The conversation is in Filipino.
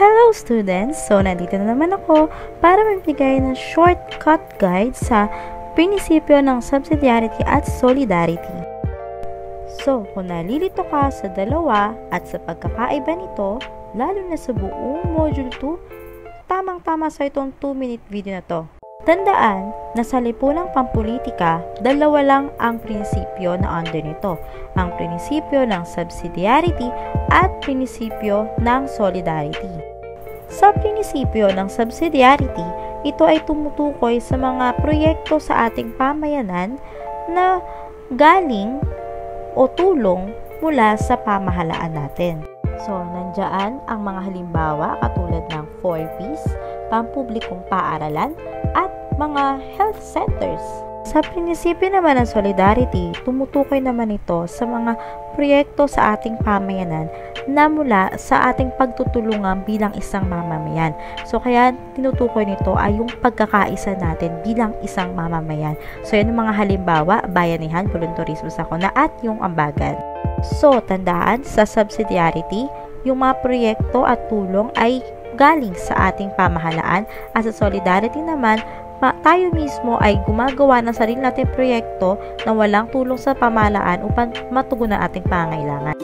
Hello students! So, nandito na naman ako para magbigay ng shortcut guide sa prinsipyo ng subsidiarity at solidarity. So, kung nalilito ka sa dalawa at sa pagkakaiba nito, lalo na sa buong Module 2, tamang-tama sa itong 2-minute video na to. Tandaan na sa lipunang pampolitika, dalawa lang ang prinsipyo na under nito. Ang prinsipyo ng subsidiarity at prinsipyo ng solidarity. Sa prinsipyo ng subsidiarity, ito ay tumutukoy sa mga proyekto sa ating pamayanan na galing o tulong mula sa pamahalaan natin. So, nandyan ang mga halimbawa katulad ng 4Ps, pampublikong paaralan, at mga health centers. Sa prinsipyo naman ng solidarity, tumutukoy naman ito sa mga proyekto sa ating pamayanan na mula sa ating pagtutulungan bilang isang mamamayan. So, kaya tinutukoy nito ay yung pagkakaisa natin bilang isang mamamayan. So, yan yung mga halimbawa, bayanihan, voluntarismo sa kuna at yung ambagan. So, tandaan, sa subsidiarity, yung mga proyekto at tulong ay galing sa ating pamahalaan at sa solidarity naman, tayo mismo ay gumagawa ng sarili nating proyekto na walang tulong sa pamahalaan upang matugunan ating pangailangan.